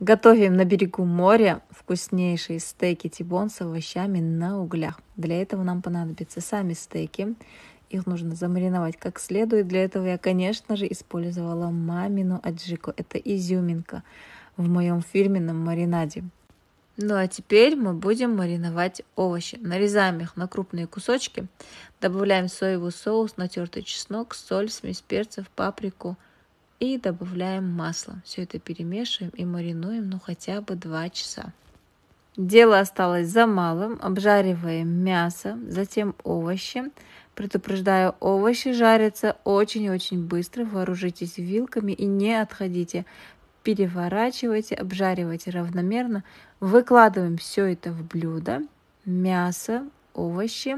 Готовим на берегу моря вкуснейшие стейки тибон с овощами на углях. Для этого нам понадобятся сами стейки. Их нужно замариновать как следует. Для этого я, конечно же, использовала мамину аджику. Это изюминка в моем фирменном маринаде. Ну а теперь мы будем мариновать овощи. Нарезаем их на крупные кусочки. Добавляем соевый соус, натертый чеснок, соль, смесь перцев, паприку – и добавляем масло. Все это перемешиваем и маринуем ну хотя бы 2 часа. Дело осталось за малым. Обжариваем мясо, затем овощи. Предупреждаю, овощи жарятся очень-очень быстро. Вооружитесь вилками и не отходите. Переворачивайте, обжаривайте равномерно. Выкладываем все это в блюдо. Мясо, овощи.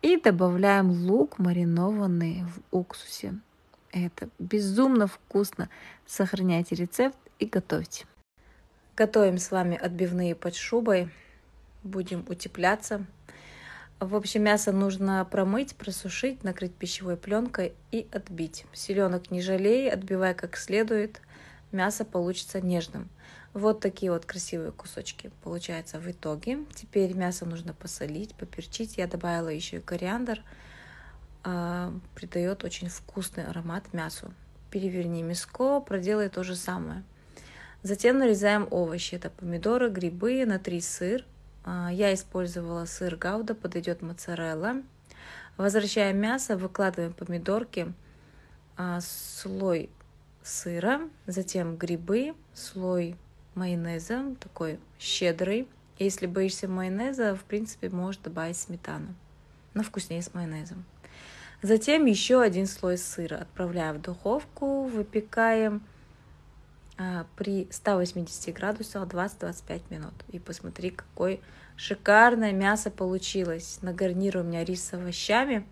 И добавляем лук маринованный в уксусе. Это безумно вкусно. Сохраняйте рецепт и готовьте. Готовим с вами отбивные под шубой. Будем утепляться. В общем, мясо нужно промыть, просушить, накрыть пищевой пленкой и отбить. Селенок не жалей, отбивай как следует. Мясо получится нежным. Вот такие вот красивые кусочки получаются в итоге. Теперь мясо нужно посолить, поперчить. Я добавила еще и кориандр. А, придает очень вкусный аромат мясу. Переверни мяско, проделай то же самое. Затем нарезаем овощи. Это помидоры, грибы, натри сыр. А, я использовала сыр гауда, подойдет моцарелла. Возвращаем мясо, выкладываем помидорки, а, слой сыра, затем грибы, слой майонеза, такой щедрый. Если боишься майонеза, в принципе, можешь добавить сметану. Но вкуснее с майонезом. Затем еще один слой сыра отправляем в духовку, выпекаем а, при 180 градусах 20-25 минут. И посмотри, какое шикарное мясо получилось. На гарнир у меня рис с овощами.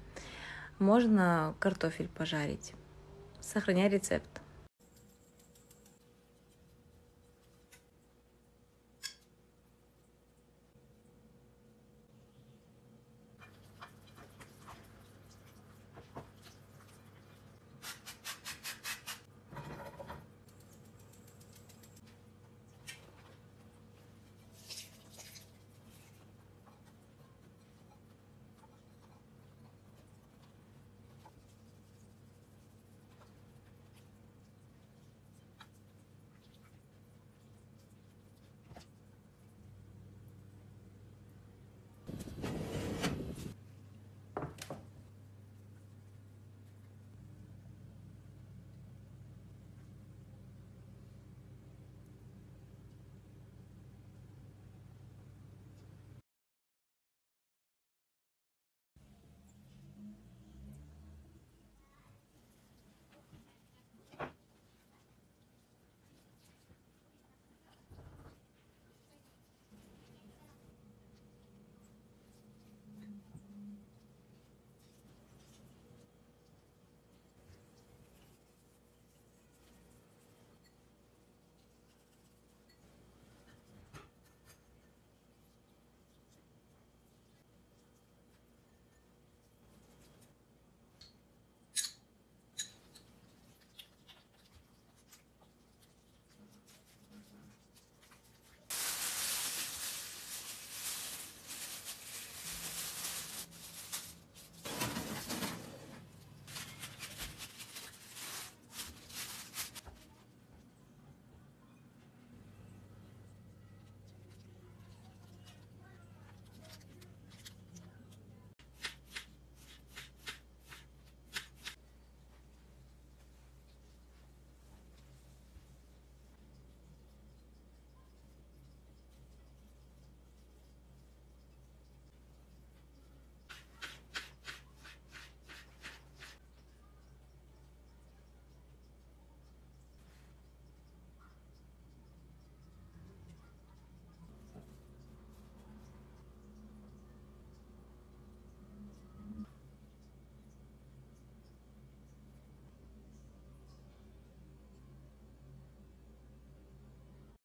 Можно картофель пожарить. Сохраняй рецепт.